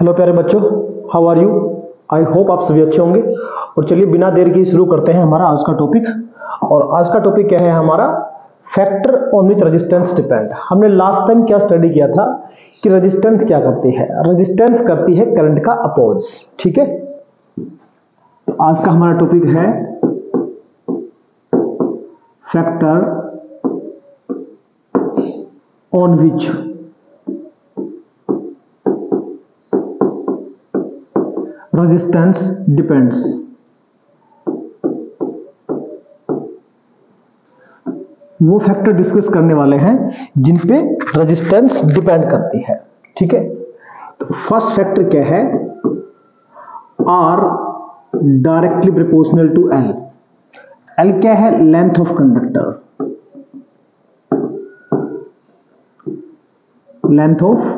Hello प्यारे बच्चों how are you I hope आप सभी अच्छे होंगे। और चलिए बिना देर के शुरू करते हैं हमारा आज का टॉपिक और आज का टॉपिक क्या है हमारा? Factor on with resistance depend हमने लास्ट टाइम क्या स्टडी किया था कि रेजिस्टेंस क्या करती है? रेजिस्टेंस करती है करंट का अपोज ठीक है? तो आज का हमारा टॉपिक है factor on which resistance depends वो फैक्टर डिस्कस करने वाले हैं, जिन पे रेजिस्टेंस डिपेंड करती है, ठीक है? तो फ़र्स्ट फैक्टर क्या है? R directly proportional to L L क्या है? Length of conductor length of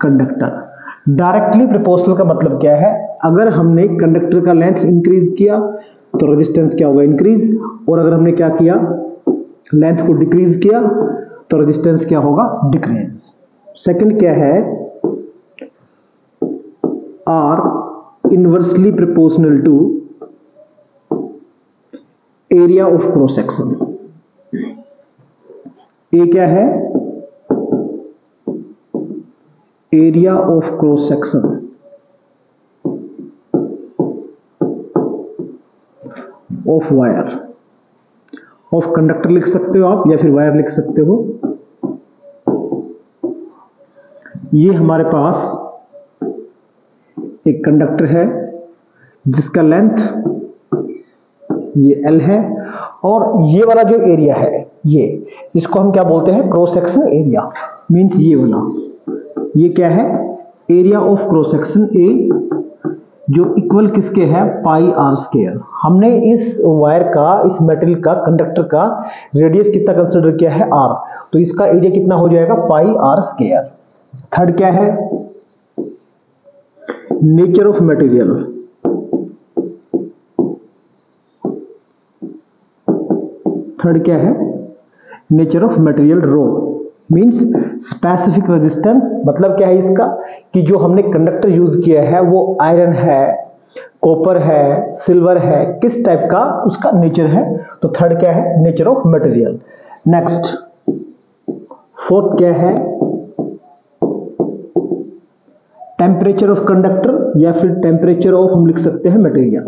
conductor directly proportional का मतलब क्या है? अगर हमने कंडक्टर का लेंथ इंक्रीज किया तो रेजिस्टेंस क्या होगा इंक्रीज और अगर हमने क्या किया? लेंथ को डिक्रीज किया तो रेजिस्टेंस क्या होगा? डिक्रीज सेकंड क्या है? R inversely proportional to area of cross section A क्या है? Area of cross section of wire of conductor लिख सकते हो आप या फिर वायर लिख सकते हो? ये हमारे पास एक कंडक्टर है, जिसका लेंथ ये एल है और ये वाला जो एरिया है, ये, इसको हम क्या बोलते हैं? क्रॉस सेक्शन एरिया मींस ये वाला. ये क्या है? Area of cross section A जो इक्वल किसके है? पाई आर स्केयर हमने इस वायर का, इस मेटल का कंडक्टर का रेडियस कितना कंसिडर किया है? आर तो इसका एरिया कितना हो जाएगा? पाई आर स्केयर थर्ड क्या है? नेचर ऑफ़ मटेरियल थर्ड क्या है? Nature of material rho means specific resistance मतलब क्या है इसका? कि जो हमने कंडक्टर यूज़ किया है, वो आयरन है कॉपर है सिल्वर है, किस टाइप का? उसका नेचर है। तो थर्ड क्या है? Nature of material next fourth क्या है? टेम्परेचर ऑफ़ कंडक्टर या फिर टेम्परेचर ऑफ़ हम लिख सकते हैं मटेरियल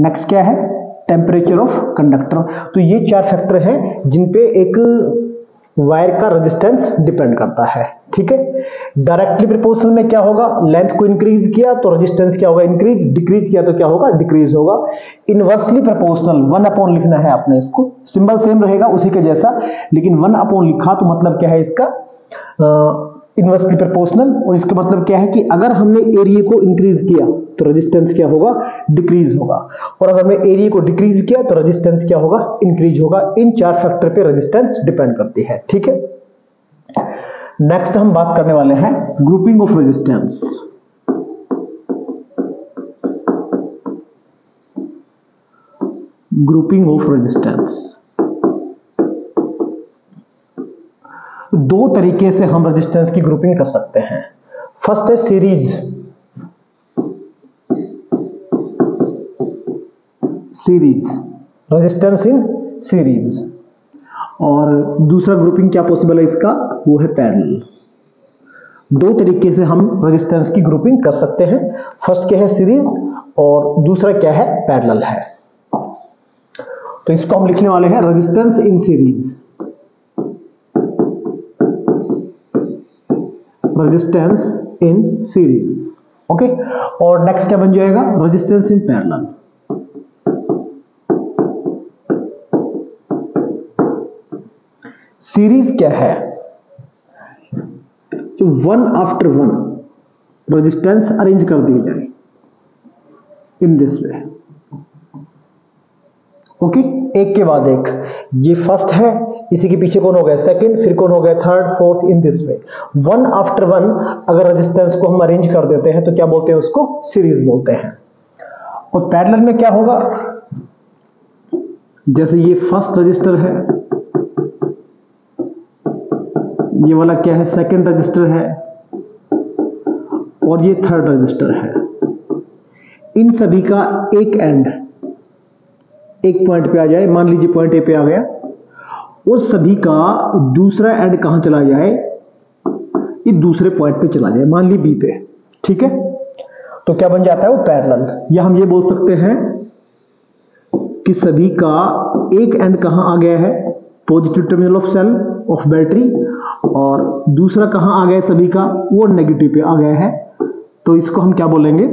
नेक्स्ट क्या है? टेम्परेचर ऑफ़ कंडक्टर तो ये चार फैक्टर हैं जिन पे एक वायर का रेजिस्टेंस डिपेंड करता है, ठीक है? डायरेक्टली प्रोपोर्शनल में क्या होगा? लेंथ को इंक्रीज किया तो रेजिस्टेंस क्या होगा? इंक्रीज डिक्रीज किया तो क्या होगा? डिक्रीज होगा। इनवर्सली प्रोपोर्शनल वन अपॉन लिखना है आपने इसको। सिंबल सेम रहेगा उसी के जैसा, लेकिन वन अपॉन लिखा तो मतलब क्या है इसका? इनवर्सली प्रोपोर्शनल और इसका मतलब क्या है कि अगर हमने एरिया को इंक्रीज किया तो रेजिस्टेंस क्या होगा? डिक्रीज होगा। और अगर हमने एरिया को डिक्रीज किया तो रेजिस्टेंस क्या होगा? इंक्रीज होगा। इन चार फैक्टर पे रेजिस्टेंस डिपेंड करती है। ठीक है? नेक्स्ट हम बात करने वाले हैं grouping of resistance grouping of resistance दो तरीके से हम रेजिस्टेंस की ग्रुपिंग कर सकते हैं। फ़र्स्ट है series series resistance in series और दूसरा ग्रुपिंग क्या पॉसिबल है इसका? वो है पैरेलल दो तरीके से हम रेजिस्टेंस की ग्रुपिंग कर सकते हैं। फ़र्स्ट क्या है सीरीज़ और दूसरा क्या है? पैरेलल है। तो इसको हम लिखने वाले हैं resistance in series resistance in series okay और नेक्स्ट क्या बन जाएगा? रेजिस्टेंस इन पैरेलल सीरीज़ क्या है? One after one resistance arrange कर दिए जाए इन दिस वे ओके एक के बाद एक. ये फ़र्स्ट है इसी के पीछे कौन हो गया? सेकंड फिर कौन हो गया? Third fourth in this way one after one अगर रेजिस्टेंस को हम अरेंज कर देते हैं तो क्या बोलते हैं उसको? सीरीज़ बोलते हैं। और पैरेलल में क्या होगा? जैसे ये फ़र्स्ट रजिस्टर है, ये वाला क्या है? सेकंड रजिस्टर है, और ये थर्ड रजिस्टर है। इन सभी का एक एंड एक पॉइंट पे आ जाए। मान लीजिए पॉइंट ए पे आ गया। उस सभी का दूसरा एंड कहाँ चला जाए? ये दूसरे पॉइंट पे चला जाए। मान ली बी पे। ठीक है? तो क्या बन जाता है वो पैरेलल या हम ये बोल सकते हैं कि सभी का एक एंड कहाँ आ गया है? Positive terminal of cell of battery और दूसरा कहाँ आ गया है सभी का? वो नेगेटिव पे आ गया है। तो इसको हम क्या बोलेंगे?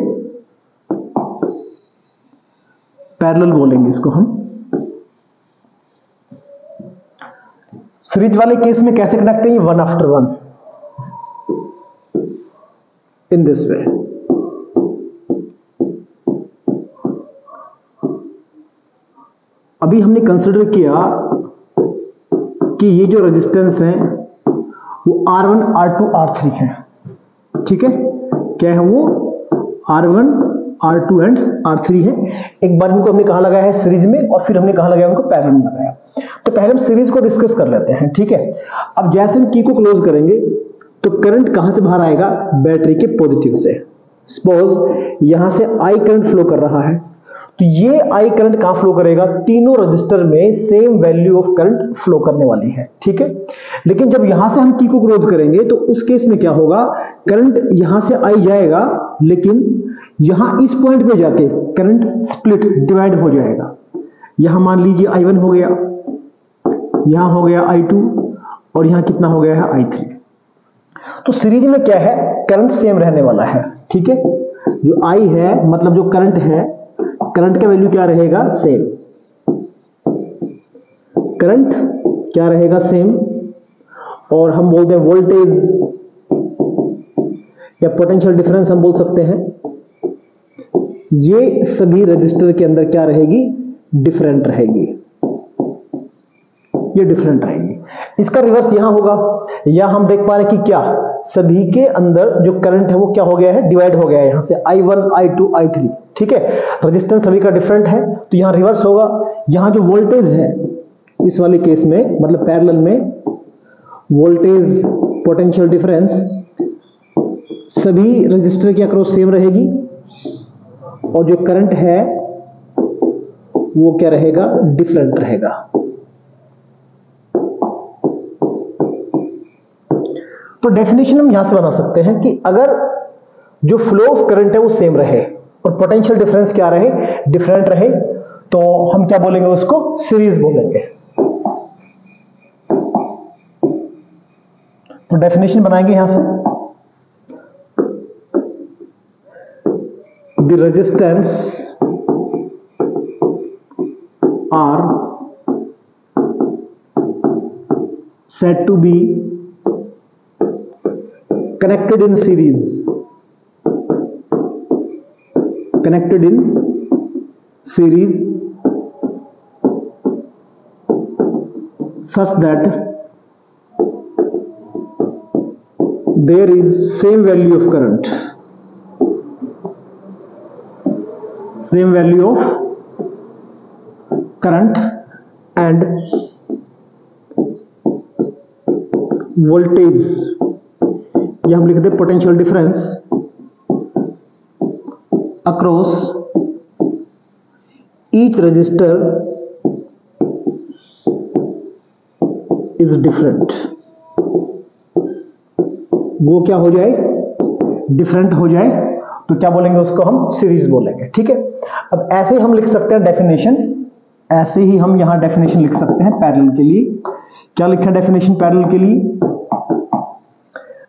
पैरेलल बोलेंगे इसको हम। सीरीज़ वाले केस में कैसे कनेक्ट है one after one in this way अभी हमने कंसिडर किया कि ये जो रेजिस्टेंस है वो R1, R2, R3 है। ठीक है? क्या है वो? R1, R2 एंड R3 है। एक बार इनको हमने कहा लगाया है सीरीज़ में और फिर हमने कहा लगाया उनको पैरेलल में लगाया। तो पहले हम सीरीज़ को डिस्कस कर लेते हैं, ठीक है? अब जैसे हम की को क्लोज करेंगे तो करंट कहाँ से बाहर आएगा? बैटरी के पॉजिटिव से। सपोज़ यहाँ से आई करंट फ्लो कर रहा है तो ये आई करंट कहाँ फ्लो करेगा? तीनों रजिस्टर में same value of current flow करने वाली है, ठीक है? लेकिन जब यहाँ से हम की को क्लोज करेंगे तो उस केस में क्या होगा? करंट यहाँ से आई जाएगा, लेकिन यहाँ इस पॉइंट पे जाके करंट स्प्लिट डिवाइड हो जाएगा। यहाँ मान लीजिए आई वन हो गया। यहाँ हो गया आई टू और यहाँ कितना हो गया है आई थ्री तो सीरीज़ में क्या है? करंट सेम रहने वाला है ठीक है? जो आई है मतलब जो करंट है करंट का वैल्यू क्या रहेगा? सेम करंट क्या रहेगा? सेम और हम बोलते हैं वोल्टेज या पोटेंशियल डिफरेंस हम बोल सकते हैं। ये सभी रजिस्टर के अंदर क्या रहेगी? डिफरेंट रहेगी। ये डिफरेंट रहेगी इसका रिवर्स यहाँ होगा। या हम देख पा रहे हैं कि क्या? सभी के अंदर जो करंट है वो क्या हो गया है? डिवाइड हो गया है। यहाँ से I1, I2, I3 ठीक है? रेजिस्टेंस सभी का डिफरेंट है। तो यहाँ रिवर्स होगा। यहाँ जो वोल्टेज है इस वाले केस में मतलब पैरेलल में वोल्टेज पोटेंशियल डिफरेंस सभी रजिस्टर के अक्रॉस सेम रहेगी। और जो करंट है वो क्या रहेगा? डिफरेंट रहेगा। तो डेफिनेशन हम यहाँ से बना सकते हैं कि अगर जो फ्लो ऑफ़ करंट है वो सेम रहे और पोटेंशियल डिफरेंस क्या रहे? डिफरेंट रहे तो हम क्या बोलेंगे उसको? सीरीज़ बोलेंगे। तो डेफिनेशन बनाएँगे यहाँ से। The resistance are set to be connected in series. Connected in series such that there is same value of current. Same value of current and voltage या हम लिख दे potential difference across each resistor is different वो क्या हो जाए? Different हो जाए। तो क्या बोलेंगे उसको हम? सीरीज़ बोलेंगे। ठीक है? अब ऐसे हम लिख सकते हैं डेफिनेशन ऐसे ही हम यहाँ डेफिनेशन लिख सकते हैं पैरेलल के लिए। क्या लिखा डेफिनेशन पैरेलल के लिए?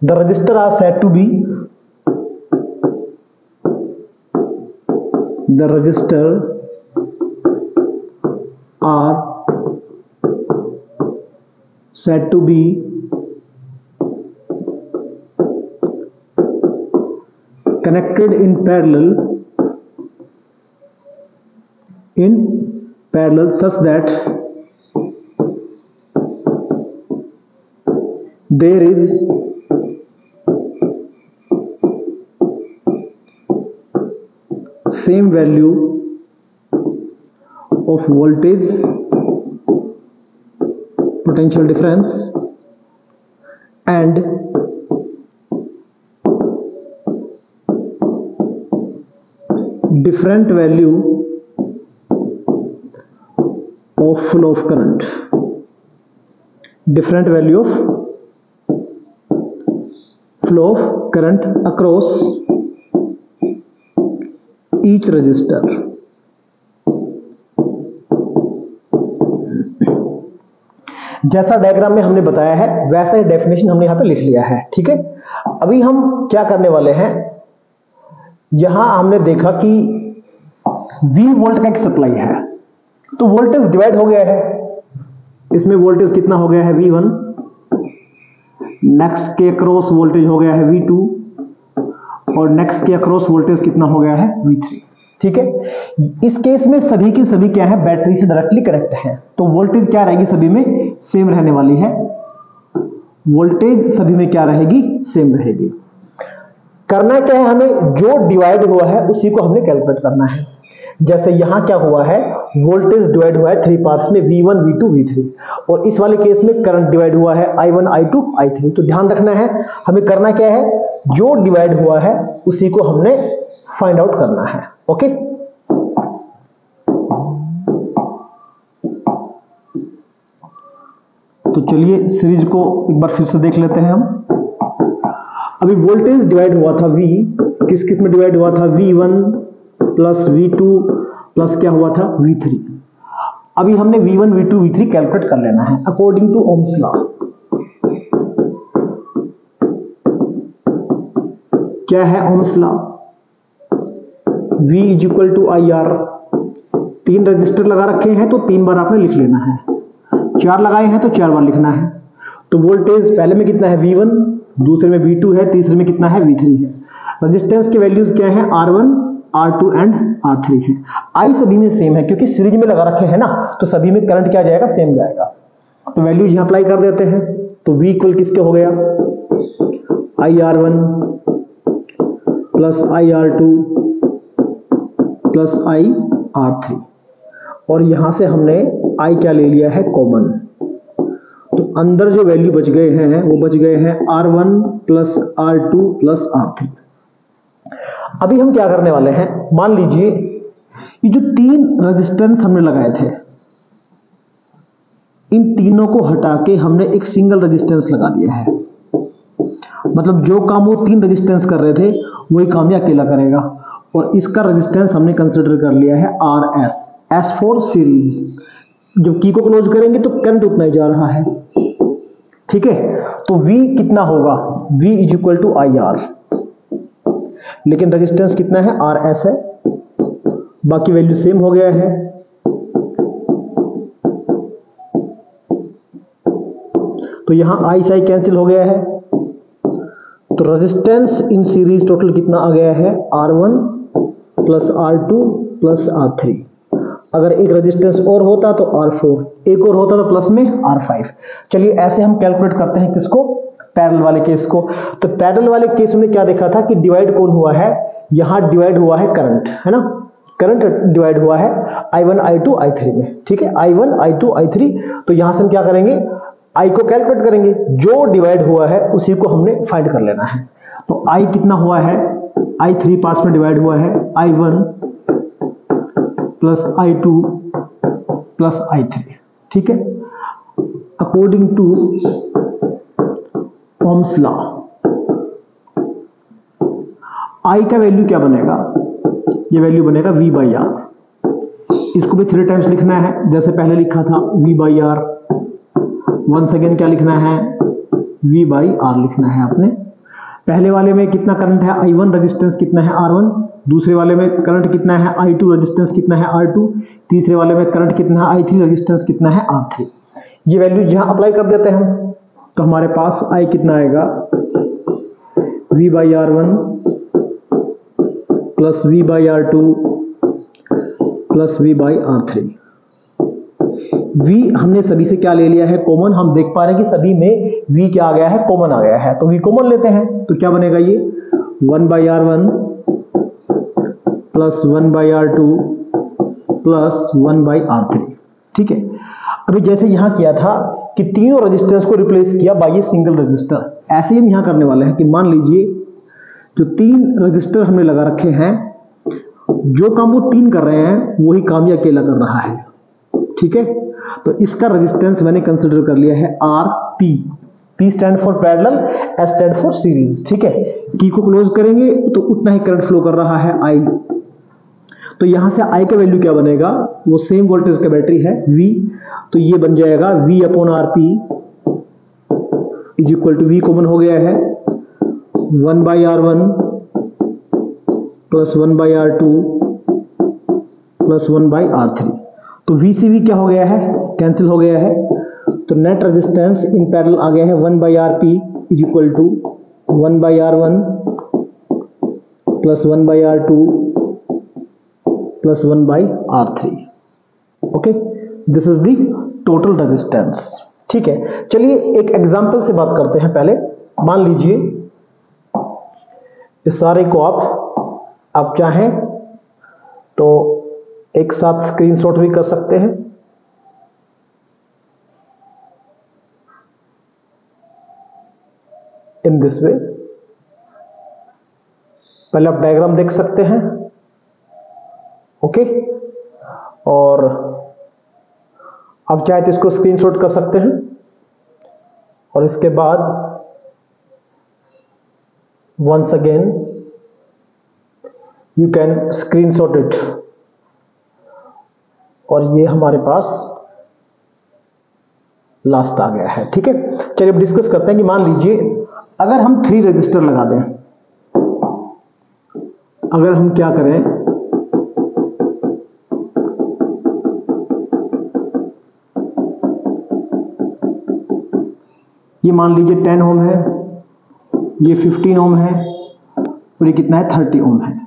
The register are said to be the register are said to be connected in parallel in parallel such that there is same value of voltage potential difference and different value of flow of current. Different value of flow of current across each resistor जैसा diagram में हमने बताया है, वैसा ही definition हमने यहाँ पे लिख लिया है, ठीक है? अभी हम क्या करने वाले हैं? यहाँ हमने देखा कि V वोल्ट का एक सप्लाई है। तो वोल्टेज डिवाइड हो गया है। इसमें वोल्टेज कितना हो गया है? V1 नेक्स्ट के क्रॉस वोल्टेज हो गया है V2 और नेक्स्ट के अक्रॉस वोल्टेज कितना हो गया है? V3 ठीक है? इस केस में सभी की सभी क्या है? बैटरी से डायरेक्टली कनेक्ट है। तो वोल्टेज क्या रहेगी सभी में? सेम रहने वाली है। वोल्टेज सभी में क्या रहेगी? सेम रहेगी। करना क्या है हमें? जो डिवाइड हुआ है, उसी को हमें कैलकुलेट करना है। जैसे यहाँ क्या हुआ है वोल्टेज डिवाइड हुआ है थ्री पार्ट्स में V1, V2, V3 और इस वाले केस में करंट डिवाइड हुआ है I1, I2, I3 तो ध्यान रखना है हमें करना क्या है जो डिवाइड हुआ है उसी को हमने फाइंड आउट करना है ओके तो चलिए सीरीज़ को एक बार फिर से देख लेते हैं हम। अभी वोल्टेज डिवाइड हुआ था V किस किसमें डिवाइड हुआ था? V1 plus we two plus क्या हुआ था? वी थ्री अभी हमने V1 V2 V3 कैलकुलेट कर लेना है अकॉर्डिंग टू ओम्स लॉ क्या है Ohm's law V is equal to I R तीन रजिस्टर लगा रखे हैं तो तीन बार आपने लिख लेना है। चार लगाए हैं तो चार बार लिखना है। तो वोल्टेज पहले में कितना है? V1 दूसरे में V2 है, तीसरे में कितना है? V3 है। रजिस्टेंस के वैल्यूज़ क्या है? R1 R2 एंड R3 है। आई सभी में सेम है, क्योंकि सीरीज़ में लगा रखे हैं ना तो सभी में करंट क्या जाएगा? सेम जाएगा। तो वैल्यूज़ यहाँ अप्लाई कर देते हैं। तो V इक्वल किसके हो गया? I R one plus I R two plus I R three और यहाँ से हमने आई क्या ले लिया है? कॉमन तो अंदर जो वैल्यू बच गए हैं, वो बच गए हैं R one plus R two plus R three अभी हम क्या करने वाले हैं? मान लीजिए, ये जो तीन रेजिस्टेंस हमने लगाए थे, इन तीनों को हटा के हमने एक सिंगल रेजिस्टेंस लगा दिया है। मतलब जो काम वो तीन रेजिस्टेंस कर रहे थे, वही काम ये अकेला करेगा। और इसका रेजिस्टेंस हमने कंसिडर कर लिया है R S S for series जब की को क्लोज करेंगे तो करंट उतना ही जा रहा है। ठीक है? तो V कितना होगा? V is equal to I R लेकिन रेजिस्टेंस कितना है? आर एस है। बाकी वैल्यू सेम हो गया है। तो यहाँ आई से कैंसिल हो गया है। तो रेजिस्टेंस इन सीरीज़ टोटल कितना आ गया है? R one plus R two plus R three अगर एक रेजिस्टेंस और होता तो आर फोर एक और होता तो प्लस में आर फाइव चलिए ऐसे हम कैलकुलेट करते हैं किसको? पैरल वाले केस को। तो पैरल वाले केस में क्या देखा था कि डिवाइड कौन हुआ है? यहाँ डिवाइड हुआ है करंट, है ना? करंट डिवाइड हुआ है I1 I2 I3 में, ठीक है? I1 I2 I3 तो यहाँ से हम क्या करेंगे? I को कैलकुलेट करेंगे। जो डिवाइड हुआ है, उसी को हमने फाइंड कर लेना है। तो I कितना हुआ है? I थ्री पार्ट्स में डिवाइड हुआ है। I one plus I two plus I three, ठीक है? According to Ohm's law I का वैल्यू क्या बनेगा? ये वैल्यू बनेगा वी बाई आर इसको भी थ्री टाइम्स लिखना है। जैसे पहले लिखा था V by R one second क्या लिखना है? V बाई आर लिखना है आपने। पहले वाले में कितना करंट है? I1 रेजिस्टेंस कितना है? R1 दूसरे वाले में करंट कितना है? I2 रेजिस्टेंस कितना है? R2 तीसरे वाले में करंट कितना है? I3 रेजिस्टेंस कितना है? R3 ये वैल्यू यहाँ अप्लाई कर देते हैं हम। तो हमारे पास आई कितना आएगा? V by R one plus V by R two plus V by R three V हमने सभी से क्या ले लिया है? कॉमन हम देख पा रहे हैं कि सभी में V क्या आ गया है? कॉमन आ गया है। तो V कॉमन लेते हैं। तो क्या बनेगा ये? One by R one plus one by R two plus one by R three ठीक है? अभी जैसे यहाँ किया था कि तीनों रजिस्टर्स को रिप्लेस किया बाई ए सिंगल रजिस्टर ऐसे ही हम यहाँ करने वाले हैं कि मान लीजिए जो तीन रजिस्टर हमने लगा रखे हैं, जो काम वो तीन कर रहे हैं, वही काम ये अकेला कर रहा है। ठीक है? तो इसका रेजिस्टेंस मैंने कंसिडर कर लिया है R P P stand for parallel S stand for series ठीक है? की को क्लोज करेंगे तो उतना ही करंट फ्लो कर रहा है आई तो यहाँ से आई का वैल्यू क्या बनेगा? वो सेम वोल्टेज का बैटरी है V तो ये बन जाएगा V upon R P is equal to V common हो गया है। One by R one plus one by R two plus one by R three. तो वी सी वी क्या हो गया है? कैंसिल हो गया है। तो नेट रेजिस्टेंस इन पैरल आ गया है। One by R P is equal to one by R one plus one by R two plus one by R three. Okay this is the total resistance ठीक है? चलिए एक example से बात करते हैं पहले। मान लीजिए, इस सारे को आप आप चाहें तो एक साथ स्क्रीनशॉट भी कर सकते हैं। इन दिस वे पहले आप डायग्राम देख सकते हैं। ओके और आप चाहे तो इसको स्क्रीनशॉट कर सकते हैं। और इसके बाद once again you can screenshot it और ये हमारे पास लास्ट आ गया है, ठीक है? चलिए अब डिस्कस करते हैं कि मान लीजिए, अगर हम थ्री रजिस्टर लगा दें, अगर हम क्या करें ये मान लीजिए टेन ओम है, ये 15 ओम है, और ये कितना है 30 ओम है।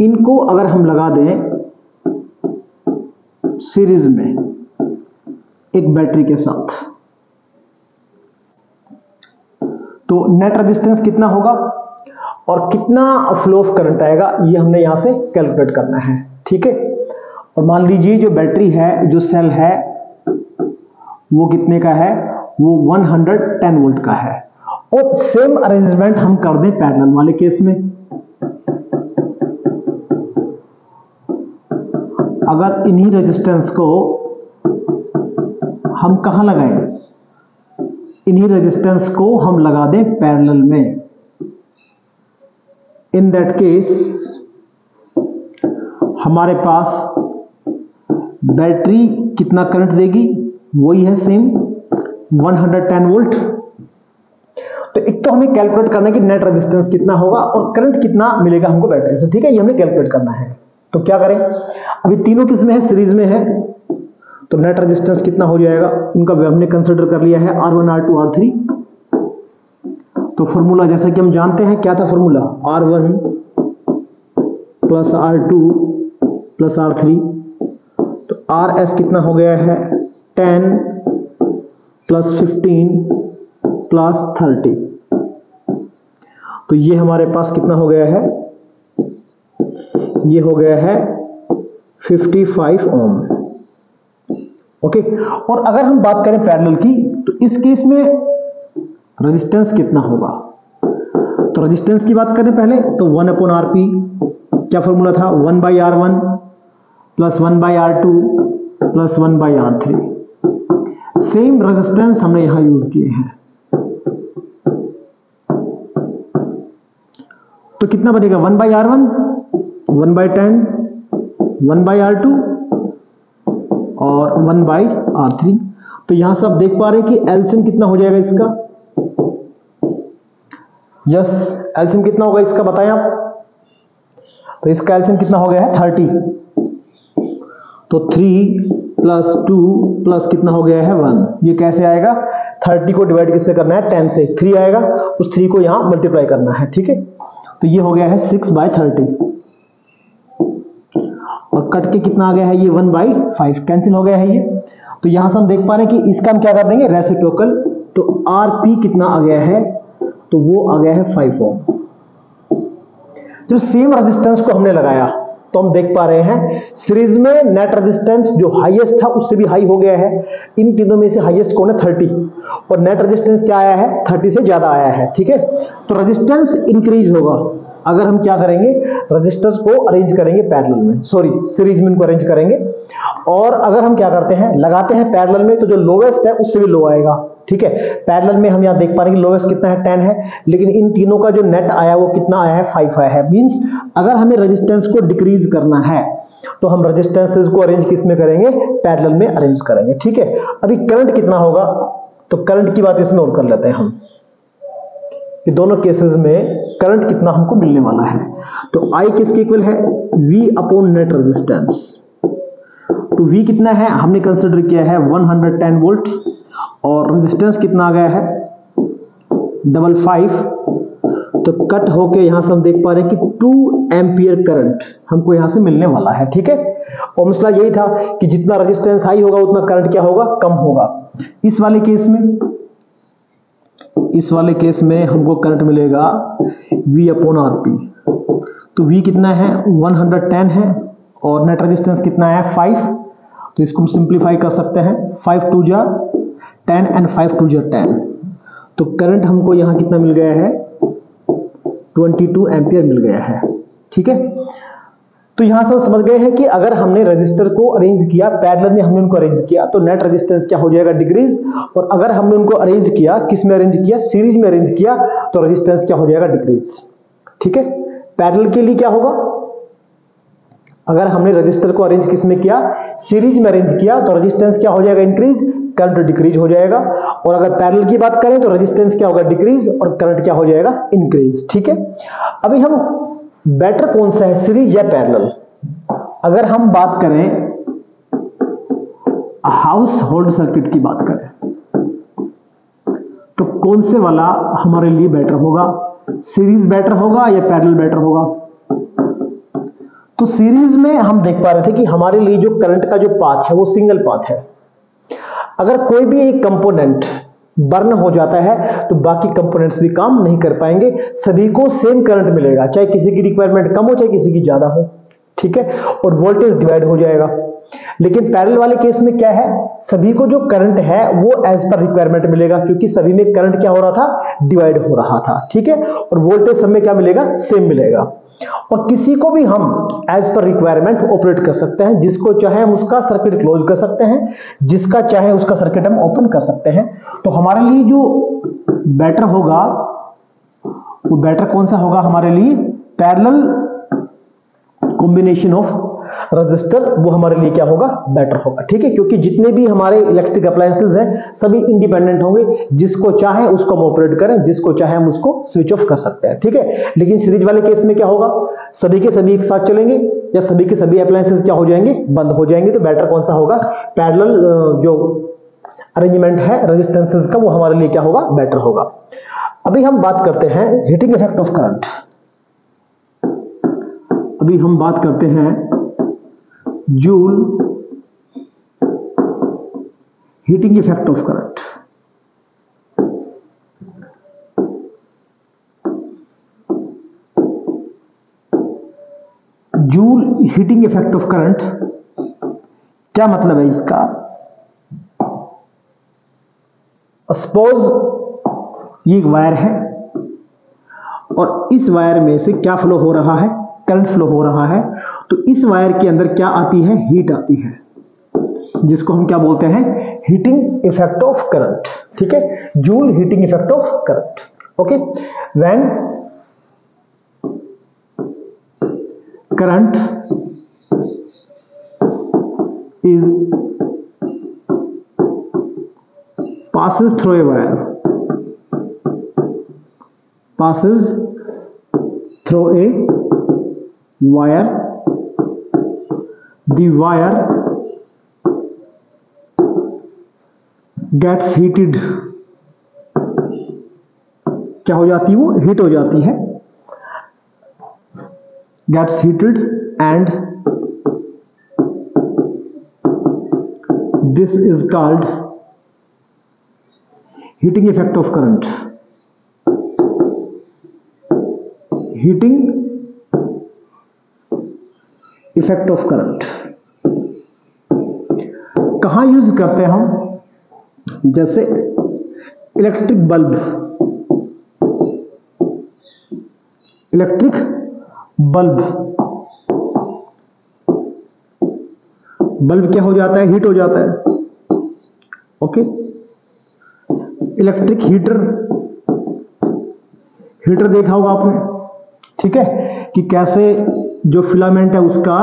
इनको अगर हम लगा दें, सीरीज़ में एक बैटरी के साथ तो नेट रेजिस्टेंस कितना होगा और कितना फ्लो ऑफ़ करंट आएगा, ये हमने यहाँ से कैलकुलेट करना है, ठीक है? और मान लीजिए जो बैटरी है, जो सेल है, वो कितने का है? वो 110 वोल्ट का है। और सेम अरेंजमेंट हम कर दें पैरेलल वाले केस में। अगर इन्हीं रेजिस्टेंस को हम कहाँ लगाएँ? इन्हीं रेजिस्टेंस को हम लगा दें पैरेलल में। इन दैट केस हमारे पास बैटरी कितना करंट देगी? वही है सेम 110 वोल्ट। तो एक तो हमें कैलकुलेट करना है कि नेट रेजिस्टेंस कितना होगा और करंट कितना मिलेगा हमको बैटरी से। ठीक है, ये हमें कैलकुलेट करना है। तो क्या करें? अभी तीनों किसमें है? सीरीज़ में है। तो नेट रेजिस्टेंस कितना हो जाएगा? इनका हमने कंसिडर कर लिया है R one R two R three तो फॉर्मूला जैसा कि हम जानते हैं, क्या था formula R one plus R two plus R three तो आर एस कितना हो गया है? Ten plus fifteen, plus thirty. तो ये हमारे पास कितना हो गया है? ये हो गया है 55 ओम ओके और अगर हम बात करें पैरेलल की तो इस केस में रेजिस्टेंस कितना होगा? तो रेजिस्टेंस की बात करें पहले तो वन अपॉन आर पी क्या फॉर्मूला था? One by R one plus one by R two plus one by R three same resistance हमने यहाँ यूज़ किए हैं। तो कितना बनेगा? One by R one one by ten one by R two और वन बाई आर थ्री तो यहाँ से आप देख पा रहे हैं कि एल्सियम कितना हो जाएगा इसका? यस एल्सियम कितना होगा इसका बताएँ आप? तो इसका एल्सियम कितना हो गया है? थर्टी तो थ्री प्लस टू प्लस कितना हो गया है वन। ये कैसे आएगा? थर्टी को डिवाइड किससे करना है? टेन से। थ्री आएगा। उस थ्री को यहाँ मल्टीप्लाई करना है, ठीक है? तो ये हो गया है सिक्स बाय थर्टी। और कट के कितना आ गया है? ये वन बाई फाइव। कैंसिल हो गया है ये। तो यहाँ से हम देख पा रहे हैं कि इसका हम क्या कर देंगे? रेसिप्रोकल। तो आर पी कितना आ गया है? तो वो आ गया है फाइव ओम। जो सेम रेजिस्टेंस को हमने लगाया तो हम देख पा रहे हैं सीरीज़ में नेट रेजिस्टेंस जो हाईएस्ट था, उससे भी हाई हो गया है। इन तीनों में से हाईएस्ट कौन है? थर्टी और नेट रेजिस्टेंस क्या आया है? थर्टी से ज़्यादा आया है, ठीक है? तो रेजिस्टेंस इंक्रीज होगा। अगर हम क्या करेंगे? रजिस्टर्स को अरेंज करेंगे पैरेलल में। सॉरी सीरीज़ में इनको अरेंज करेंगे। और अगर हम क्या करते हैं? लगाते हैं पैरेलल में तो जो लोवेस्ट है, उससे भी लो आएगा। ठीक है? पैरेलल में हम यहाँ देख पा रहे हैं लोवेस्ट कितना है? टेन है। लेकिन इन तीनों का जो नेट आया, वो कितना आया है? फाइव आया है। मींस अगर हमें रेजिस्टेंस को डिक्रीज करना है तो हम रेजिस्टेंसेस को अरेंज किसमें करेंगे? पैरेलल में अरेंज करेंगे। ठीक है? अभी करंट कितना होगा? तो करंट की बात इसमें और कर लेते हैं हम। कि दोनों केसेस में करंट कितना हमको मिलने वाला है। तो आई किसके इक्वल है? V अपॉन नेट रेजिस्टेंस तो V कितना है? हमने कंसिडर किया है 110 वोल्ट और रेजिस्टेंस कितना आ गया है? डबल फाइव तो कट होके यहाँ से हम देख पा रहे हैं कि 2 एम्पियर करंट हमको यहाँ से मिलने वाला है, ठीक है? और मसला यही था कि जितना रेजिस्टेंस हाई होगा, उतना करंट क्या होगा? कम होगा। इस वाले केस में, इस वाले केस में हमको करंट मिलेगा V अपॉन आर पी तो V कितना है? 110 है और नेट रेजिस्टेंस कितना है? 5 तो इसको हम सिंप्लीफाई कर सकते हैं। 5 टू जा 10 एंड 5 टू जा 10 तो करंट हमको यहाँ कितना मिल गया है? 22 एम्पियर मिल गया है। ठीक है? तो यहाँ से समझ गए हैं कि अगर हमने रजिस्टर को अरेंज किया पैरेलल में हमने उनको अरेंज किया तो नेट रेजिस्टेंस क्या हो जाएगा? डिक्रीज और अगर हमने उनको अरेंज किया, किसमें अरेंज किया? सीरीज़ में अरेंज किया तो रेजिस्टेंस क्या हो जाएगा? डिक्रीज ठीक है? पैरेलल के लिए क्या होगा? अगर हमने रजिस्टर को अरेंज किसमें किया? सीरीज़ में अरेंज किया तो रजिस्टेंस क्या हो जाएगा? इंक्रीज करंट डिक्रीज हो जाएगा। और अगर पैरेलल की बात करें तो रेजिस्टेंस क्या होगा? डिक्रीज और करंट क्या हो जाएगा? इंक्रीज। ठीक है? अभी हम बेटर कौन सा है, सीरीज़ या पैरेलल? अगर हम बात करें, हाउस होल्ड सर्किट की बात करें तो कौन से वाला हमारे लिए बेटर होगा? सीरीज़ बेटर होगा या पैरेलल बेटर होगा? तो सीरीज़ में हम देख पा रहे थे कि हमारे लिए जो करंट का जो पाथ है, वो सिंगल पाथ है। अगर कोई भी एक कंपोनेंट बर्न हो जाता है तो बाकी कंपोनेंट्स भी काम नहीं कर पाएँगे। सभी को सेम करंट मिलेगा, चाहे किसी की रिक्वायरमेंट कम हो, चाहे किसी की ज़्यादा हो, ठीक है? और वोल्टेज डिवाइड हो जाएगा। लेकिन पैरेलल वाले केस में क्या है? सभी को जो करंट है, वो एज पर रिक्वायरमेंट मिलेगा, क्योंकि सभी में करंट क्या हो रहा था? डिवाइड हो रहा था, ठीक है? और वोल्टेज सब में क्या मिलेगा? सेम मिलेगा। और किसी को भी हम एज पर रिक्वायरमेंट ऑपरेट कर सकते हैं, जिसको चाहे हम उसका सर्किट क्लोज कर सकते हैं, जिसका चाहे उसका सर्किट हम ओपन कर सकते हैं। तो हमारे लिए जो बेटर होगा, वो बेटर कौन सा होगा हमारे लिए? पैरल कॉम्बिनेशन ऑफ़ रजिस्टर, वो हमारे लिए क्या होगा? बेटर होगा, ठीक है? क्योंकि जितने भी हमारे इलेक्ट्रिक अप्लायंसेज हैं, सभी इंडिपेंडेंट होंगे। जिसको चाहे उसको हम ऑपरेट करें, जिसको चाहे हम उसको स्विच ऑफ़ कर सकते हैं, ठीक है? लेकिन सीरीज़ वाले केस में क्या होगा? सभी के सभी एक साथ चलेंगे, या सभी के सभी अप्लायंसेज क्या हो जाएँगे? बंद हो जाएँगे। तो बेटर कौन सा होगा? पैरेलल जो अरेंजमेंट है रेजिस्टेंसेज का, वो हमारे लिए क्या होगा? बेटर होगा। अभी हम बात करते हैं हीटिंग इफ़ेक्ट ऑफ़ करंट अभी हम बात करते हैं Joule heating effect of current Joule heating effect of current क्या मतलब है इसका? सपोज़ ये एक वायर है, और इस वायर में से क्या फ्लो हो रहा है? करंट फ्लो हो रहा है तो इस वायर के अंदर क्या आती है? हीट आती है। जिसको हम क्या बोलते हैं? हीटिंग इफ़ेक्ट ऑफ़ करंट ठीक है? Joule heating effect of current okay when current is passes through a wire passes through a wire the wire gets heated क्या हो जाती है वो हीट हो जाती है gets heated and this is called heating effect of current heating effect of current कहाँ use करते हैं हम? जैसे electric bulb electric bulb bulb क्या हो जाता है? हीट हो जाता है. ओके इलेक्ट्रिक हीटर हीटर देखा होगा आपने? ठीक है? कि कैसे जो फिलामेंट है उसका,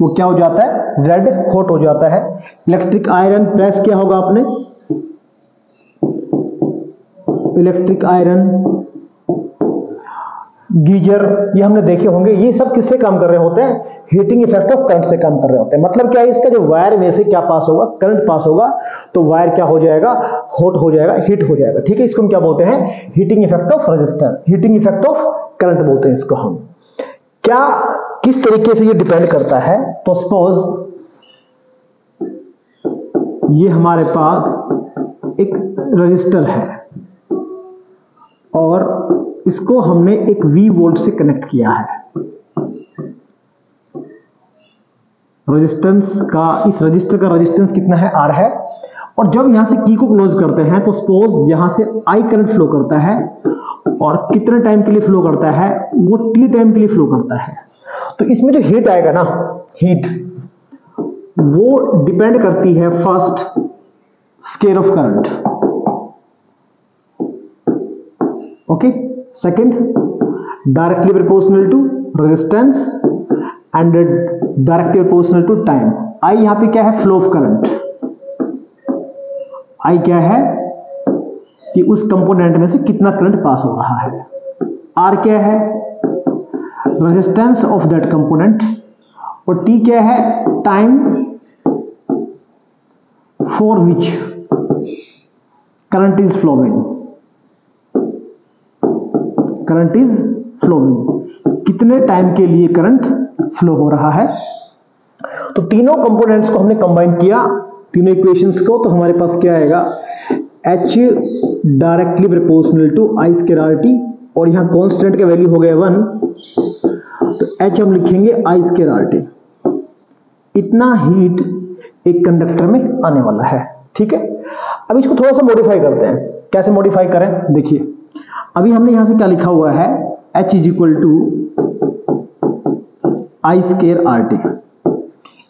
वो क्या हो जाता है? रेड हॉट हो जाता है। इलेक्ट्रिक आयरन प्रेस क्या होगा आपने? इलेक्ट्रिक आयरन गीजर, ये हमने देखे होंगे। ये सब किससे काम कर रहे होते हैं? हीटिंग इफ़ेक्ट ऑफ़ करंट से काम कर रहे होते हैं। मतलब क्या है इसका जो वायर में से क्या पास होगा? करंट पास होगा तो वायर क्या हो जाएगा? हॉट हो जाएगा हीट हो जाएगा। ठीक है, इसको हम क्या बोलते हैं? Heating effect of resistor heating effect of current बोलते हैं इसको हम। क्या किस तरीके से ये डिपेंड करता है? तो सपोज़ ये हमारे पास एक रजिस्टर है और इसको हमने एक V वोल्ट से कनेक्ट किया है। रेजिस्टेंस का, इस रजिस्टर का रेजिस्टेंस कितना है? आर है। और जब यहाँ से की को क्लोज करते हैं तो सपोज़ यहाँ से आई करंट फ्लो करता है और कितने टाइम के लिए फ्लो करता है? वो टी टाइम के लिए फ्लो करता है। तो इसमें जो हीट आएगा ना हीट वो डिपेंड करती है first scale of current okay second directly proportional to resistance and directly proportional to time I यहाँ पे क्या है? फ्लो ऑफ़ करंट आई क्या है कि उस कंपोनेंट में से कितना करंट पास हो रहा है? आर क्या है? रेजिस्टेंस ऑफ़ दैट कंपोनेंट और टी क्या है? Time for which current is flowing current is flowing कितने टाइम के लिए करंट फ्लो हो रहा है? तो तीनों कंपोनेंट्स को हमने कंबाइन किया। तीनों इक्वेशंस को तो हमारे पास क्या आएगा? H directly proportional to I square R T और यहाँ कांस्टेंट का वैल्यू हो गया वन तो एच हम लिखेंगे आई स्केर आर टी इतना हीट एक कंडक्टर में आने वाला है, ठीक है? अब इसको थोड़ा सा मॉडिफाई करते हैं। कैसे मॉडिफाई करें? देखिए, अभी हमने यहाँ से क्या लिखा हुआ है? H is equal to I square R T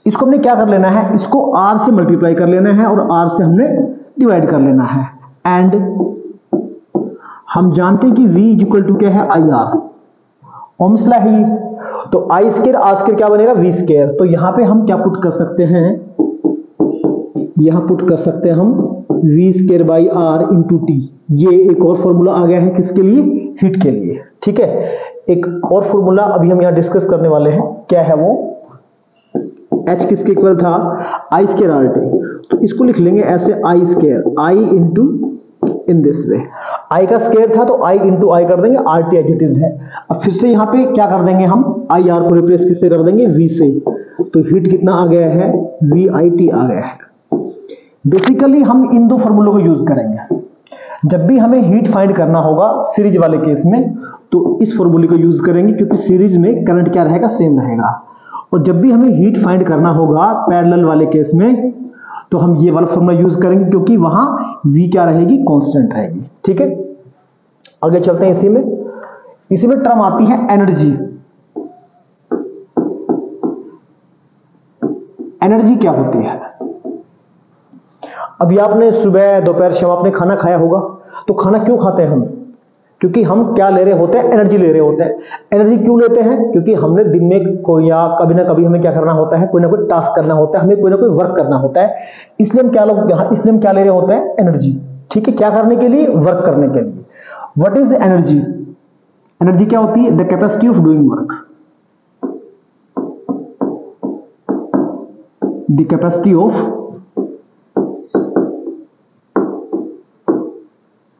इसको हमने क्या कर लेना है? इसको आर से मल्टीप्लाई कर लेना है और आर से हमने डिवाइड कर लेना है। एंड हम जानते हैं कि v इज़ इक्वल टू क्या है? आई आर ओमसला ही। तो आई स्केयर आर स्केयर क्या बनेगा? वी स्केयर तो यहाँ पे हम क्या पुट कर सकते हैं? यहाँ पुट कर सकते हैं हम V square by R into T ये एक और फॉर्मूला आ गया है किसके लिए? हीट के लिए। ठीक है? एक और फॉर्मूला अभी हम यहाँ डिस्कस करने वाले हैं। क्या है वो? H किसके इक्वल था? आई स्केयर आर टी तो इसको लिख लेंगे ऐसे I square I into in this way I का स्केयर था तो आई इंटू आई कर देंगे. आर टी एच इज़ है. अब फिर से यहाँ पे क्या कर देंगे हम? आई आर को रिप्लेस किससे कर देंगे? वी से. तो हीट कितना आ गया है? वी आई टी आ गया है. बेसिकली हम इन दो फॉर्मूलों को यूज़ करेंगे. जब भी हमें हीट फाइंड करना होगा सीरीज़ वाले केस में तो इस फॉर्मूले को यूज़ करेंगे क्योंकि सीरीज़ में करंट क्या रहेगा? सेम रहेगा. और जब भी हमें हीट फाइंड करना होगा पैरेलल वाले केस में तो हम ये वाला फॉर्मूला यूज़ करेंगे, क्योंकि वहाँ V क्या रहेगी? कांस्टेंट रहेगी। ठीक है? आगे चलते हैं इसी में। इसी में टर्म आती है एनर्जी एनर्जी क्या होती है? अभी आपने सुबह, दोपहर, शाम आपने खाना खाया होगा तो खाना क्यों खाते हैं हम? क्योंकि हम क्या ले रहे होते हैं? एनर्जी ले रहे होते हैं। एनर्जी क्यों लेते हैं? क्योंकि हमने दिन में कोई या कभी ना कभी हमें क्या करना होता है? कोई ना कोई टास्क करना होता है, हमें कोई ना कोई वर्क करना होता है। इसलिए हम क्या लोग इसलिए हम क्या ले रहे होते हैं? एनर्जी ठीक है, क्या करने के लिए? वर्क करने के लिए। वट इज़ एनर्जी एनर्जी क्या होती है? The capacity of doing work the capacity of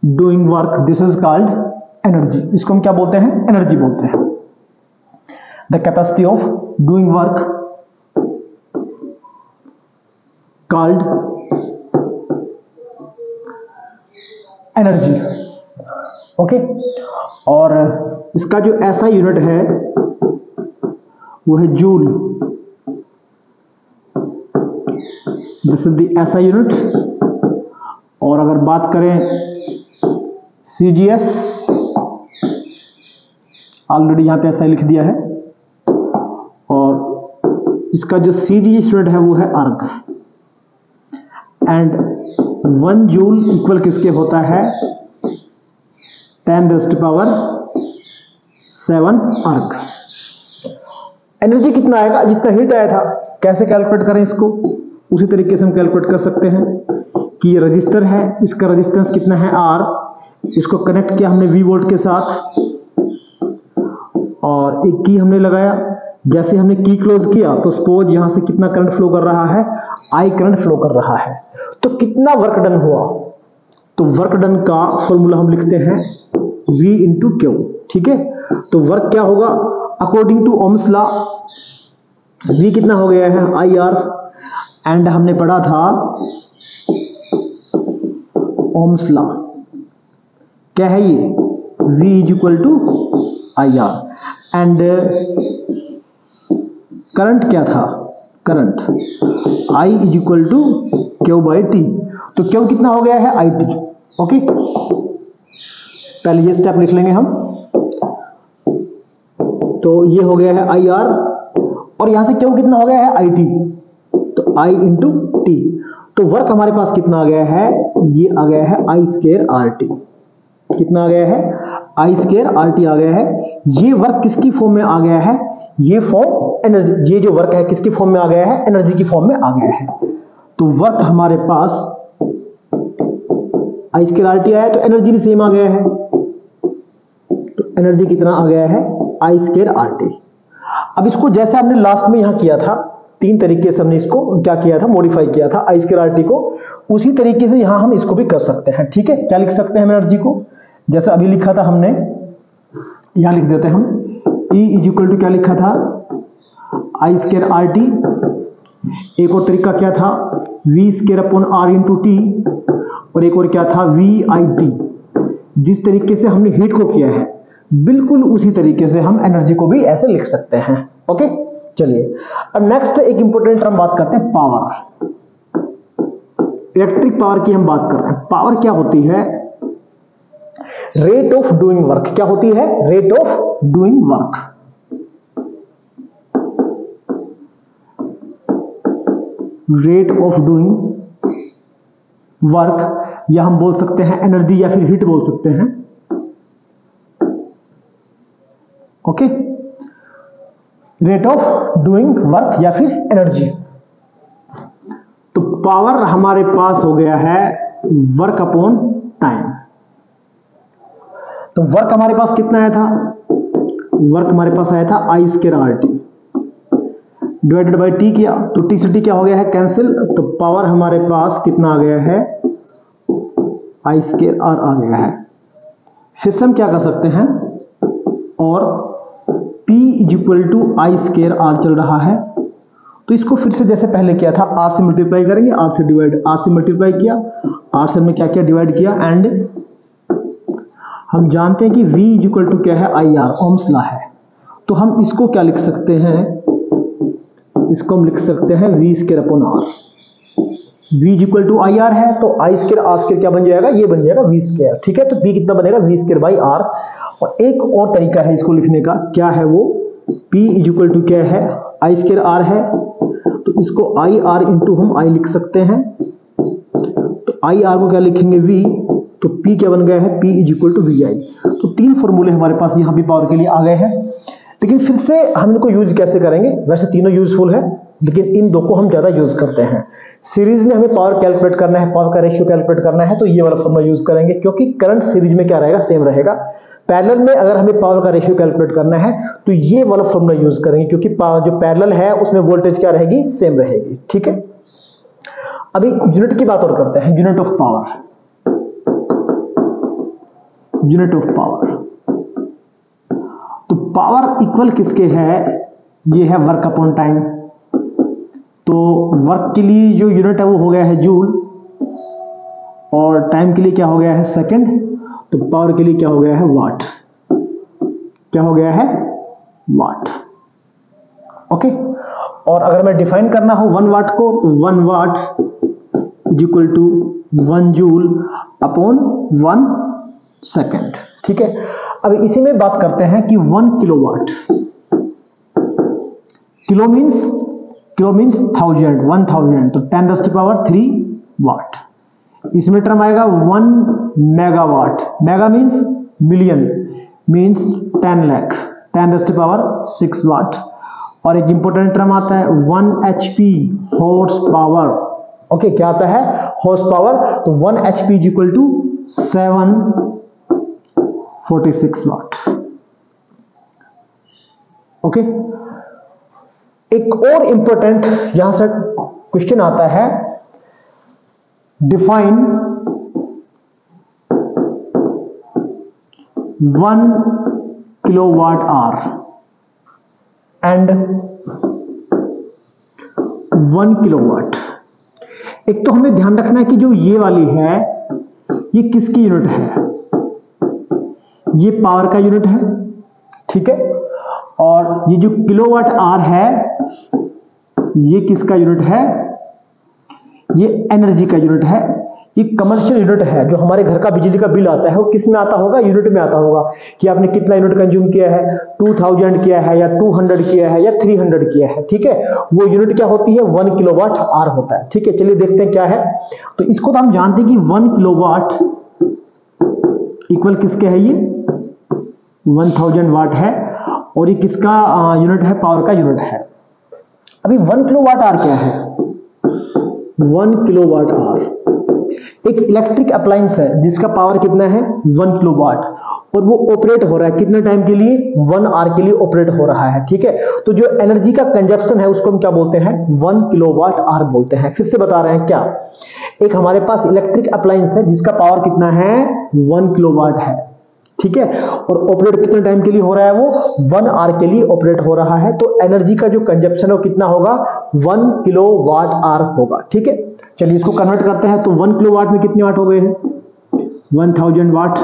doing work this is called energy इसको हम क्या बोलते हैं? एनर्जी बोलते हैं. The capacity of doing work called energy okay और इसका जो ऐसा यूनिट है, वो है joule this is the S I unit और अगर बात करें सी जी एस ऑलरेडी यहाँ पे ऐसा लिख दिया है। और इसका जो सी डी स्टूडेंट है वो है अर्ग एंड वन जूल इक्वल किसके होता है? Ten raised power seven erg energy कितना आएगा? जितना हीट आया था, कैसे कैलकुलेट करें इसको? उसी तरीके से हम कैलकुलेट कर सकते हैं कि ये रजिस्टर है। इसका रजिस्टेंस कितना है? आर इसको कनेक्ट किया हमने वी वोल्ट के साथ। और एक की हमने लगाया। जैसे हमने की क्लोज किया तो सपोज़ यहाँ से कितना करंट फ्लो कर रहा है? आई करंट फ्लो कर रहा है। तो कितना वर्क डन हुआ? तो वर्क डन का फॉर्मूला हम लिखते हैं V इंटू क्यू ठीक है? तो वर्क क्या होगा? According to Ohm's law V कितना हो गया है? आई आर एंड हमने पढ़ा था ओम्स लॉ क्या है ये? V is equal to I R and current क्या था? Current I is equal to Q by T तो क्यू कितना हो गया है? आई टी ओके पहले ये स्टेप लिख लेंगे हम। तो ये हो गया है आई आर और यहाँ से क्यू कितना हो गया है? आई टी तो आई इंटू टी तो वर्क हमारे पास कितना आ गया है? ये आ गया है आई स्केयर आर टी कितना आ गया है? आई स्केयर आर टी आ गया है। ये वर्क किसकी फॉर्म में आ गया है? ये फॉर्म एनर्जी ये जो वर्क है, किसकी फॉर्म में आ गया है? एनर्जी की फॉर्म में आ गया है। तो वर्क हमारे पास आई स्केयर आर टी आया तो एनर्जी भी सेम आ गया है। तो एनर्जी कितना आ गया है? आई स्केयर आर टी अब इसको जैसे हमने लास्ट में यहाँ किया था, तीन तरीके से हमने इसको क्या किया था? मॉडिफाई किया था आई स्केयर आर टी को। उसी तरीके से यहाँ हम इसको भी कर सकते हैं, ठीक है? क्या लिख सकते हैं एनर्जी को? जैसे अभी लिखा था हमने, यहाँ लिख देते हैं हम ई इज़ इक्वल टू क्या लिखा था? आई स्केयर आर टी एक और तरीका क्या था? V square upon R into T और एक और क्या था? वी आई टी जिस तरीके से हमने हीट को किया है, बिल्कुल उसी तरीके से हम एनर्जी को भी ऐसे लिख सकते हैं। ओके चलिए, अब नेक्स्ट एक इंपॉर्टेंट टर्म बात करते हैं पावर इलेक्ट्रिक पावर की हम बात कर रहे हैं। पावर क्या होती है? रेट ऑफ़ डूइंग वर्क क्या होती है? Rate of doing work rate of doing work या हम बोल सकते हैं एनर्जी या फिर हीट बोल सकते हैं। Okay rate of doing work या फिर एनर्जी तो पावर हमारे पास हो गया है वर्क अपॉन टाइम तो वर्क हमारे पास कितना आया था? वर्क हमारे पास आया था I square R T divided by T किया तो टी से टी क्या हो गया है? कैंसिल तो पावर हमारे पास कितना आ गया है? आई स्केर आर आ गया है। फिर से हम क्या कर सकते हैं? और P is equal to I square R चल रहा है। तो इसको फिर से जैसे पहले किया था आर से मल्टीप्लाई करेंगे आर से डिवाइड आर से मल्टीप्लाई किया आर से हमने क्या किया? डिवाइड किया एंड हम जानते हैं कि V इक्वल टू क्या है? आई आर ओम्स ला है। तो हम इसको क्या लिख सकते हैं? इसको हम लिख सकते हैं V square upon R V equal to I R है तो आई स्केयर आर स्केयर क्या बन जाएगा? ये बन जाएगा वी स्केयर ठीक है? तो बी कितना बनेगा? वी स्केयर बाई आर और एक और तरीका है इसको लिखने का, क्या है वो? P इज़ इक्वल टू क्या है? आई स्केयर आर है। तो इसको आई आर इंटू हम आई लिख सकते हैं। तो आई आर को क्या लिखेंगे? V तो P क्या बन गया है? P is equal to V I तो तीन फॉर्मूले हमारे पास यहाँ भी पावर के लिए आ गए हैं। लेकिन फिर से हम इनको यूज़ कैसे करेंगे? वैसे तीनों यूजफुल है, लेकिन इन दो को हम ज़्यादा यूज़ करते हैं। सीरीज़ में हमें पावर कैलकुलेट करना है पावर का रेशियो कैलकुलेट करना है तो ये वाला फॉर्मूला यूज़ करेंगे, क्योंकि करंट सीरीज़ में क्या रहेगा? सेम रहेगा। पैरेलल में अगर हमें पावर का रेशियो कैलकुलेट करना है तो ये वाला फॉर्मूला यूज़ करेंगे, क्योंकि जो पैरेलल है, उसमें वोल्टेज क्या रहेगी? सेम रहेगी। ठीक है? अभी यूनिट की बात और करते हैं। Unit of power unit of power तो पावर इक्वल किसके है? ये है वर्क अपॉन टाइम तो वर्क के लिए जो यूनिट है वो हो गया है जूल और टाइम के लिए क्या हो गया है? सेकंड तो पावर के लिए क्या हो गया है? वाट क्या हो गया है? वाट ओके और अगर मैं डिफाइन करना हो वन वाट को तो one watt is equal to one joule upon one second ठीक है? अब इसी में बात करते हैं कि one kilowatt kilo means kilo means thousand one thousand तो ten dust power three watt इसमें टर्म आएगा one megawatt mega means million means ten lakh ten dust power six watt और एक इंपॉर्टेंट टर्म आता है one H P horse power okay क्या आता है? हॉर्स पावर तो one H P is equal to seven forty six watt okay एक और इंपॉर्टेंट यहाँ से क्वेश्चन आता है define one kilowatt hour and one kilowatt एक तो हमें ध्यान रखना है कि जो ये वाली है, ये किसकी यूनिट है? ये पावर का यूनिट है, ठीक है? और ये जो किलोवाट आर है, ये किसका यूनिट है? ये एनर्जी का यूनिट है। ये कमर्शियल यूनिट है, जो हमारे घर का बिजली का बिल आता है, वो किसमें आता होगा? यूनिट में आता होगा कि आपने कितना यूनिट कंज्यूम किया है? 2000 किया है या 200 किया है या 300 किया है, ठीक है? वो यूनिट क्या होती है? वन किलोवाट आर होता है, ठीक है? चलिए देखते हैं क्या है। तो इसको तो हम जानते हैं कि वन किलोवाट इक्वल किसके है ये? वन थाउज़ेंड वाट है। और ये किसका यूनिट है? पावर का यूनिट है। अभी वन किलो वाट आर क्या है? वन किलो वाट आर एक इलेक्ट्रिक अप्लायंस है, जिसका पावर कितना है? वन किलो वाट और वो ऑपरेट हो रहा है कितने टाइम के लिए? वन आर के लिए ऑपरेट हो रहा है, ठीक है? तो जो एनर्जी का कंजप्शन है, उसको हम क्या बोलते हैं? वन किलो वाट आर बोलते हैं। फिर से बता रहे हैं क्या? एक हमारे पास इलेक्ट्रिक अप्लायंस है, जिसका पावर कितना है? वन किलो है। ठीक है? और ऑपरेट कितने टाइम के लिए हो रहा है वो? वन आर के लिए ऑपरेट हो रहा है। तो एनर्जी का जो कंजप्शन है कितना होगा? वन किलो वाट आर होगा। ठीक है? चलिए इसको कन्वर्ट करते हैं। तो वन किलो वाट में कितने वाट हो गए हैं? वन थाउज़ेंड वाट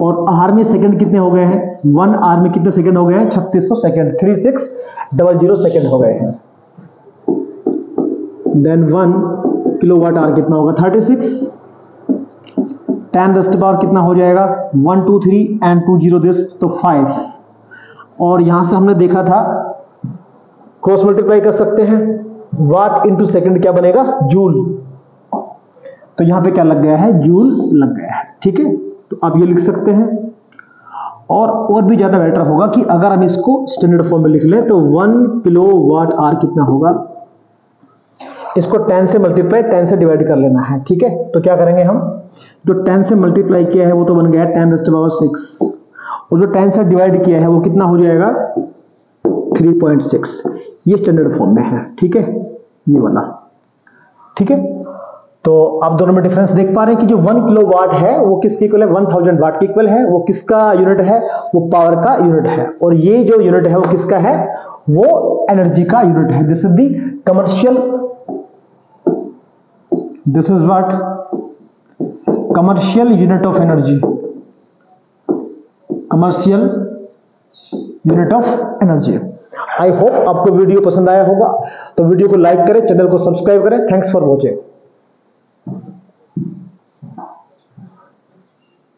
और आर में सेकंड कितने हो गए हैं? वन आर में कितने सेकंड हो गए हैं? छत्तीस सौ second three six double zero second हो गए हैं। Then one kilo watt hour कितना होगा? थर्टी सिक्स टेन दस्ट पावर कितना हो जाएगा? One two three and two zero this तो फाइव और यहाँ से हमने देखा था क्रॉस मल्टीप्लाई कर सकते हैं। वाट इंटू सेकेंड क्या बनेगा? जूल तो यहाँ पे क्या लग गया है? जूल लग गया है। ठीक है? तो आप ये लिख सकते हैं। और और भी ज़्यादा बेटर होगा कि अगर हम इसको स्टैंडर्ड फॉर्म में लिख लें तो वन किलो वाट आर कितना होगा? इसको टेन से मल्टीप्लाई टेन से डिवाइड कर लेना है, ठीक है? तो क्या करेंगे हम? जो टेन से मल्टीप्लाई किया है, वो तो बन गया टेन रेस्ट पावर सिक्स और जो टेन से डिवाइड किया है, वो कितना हो जाएगा? थ्री पॉइंट सिक्स ये स्टैंडर्ड फॉर्म में है, ठीक है? ये वाला, ठीक है? तो आप दोनों में डिफरेंस देख पा रहे हैं कि जो वन किलो वाट है, वो किसके इक्वल है? वन थाउज़ेंड वाट के इक्वल है। वो किसका यूनिट है? वो पावर का यूनिट है। और ये जो यूनिट है, वो किसका है? वो एनर्जी का यूनिट है। This is the commercial this is what commercial unit of energy commercial unit of energy I hope आपको वीडियो पसंद आया होगा। तो वीडियो को लाइक करें, चैनल को सब्सक्राइब करें। Thanks for watching